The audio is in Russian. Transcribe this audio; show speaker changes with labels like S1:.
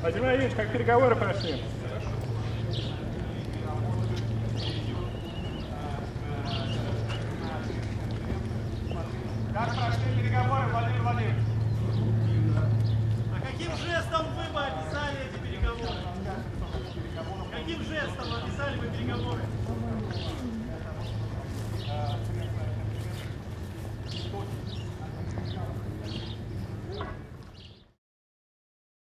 S1: Владимир Владимирович, как переговоры прошли? Как прошли переговоры, Владимир Владимирович?
S2: А каким жестом вы бы описали эти переговоры? Каким жестом описали бы переговоры?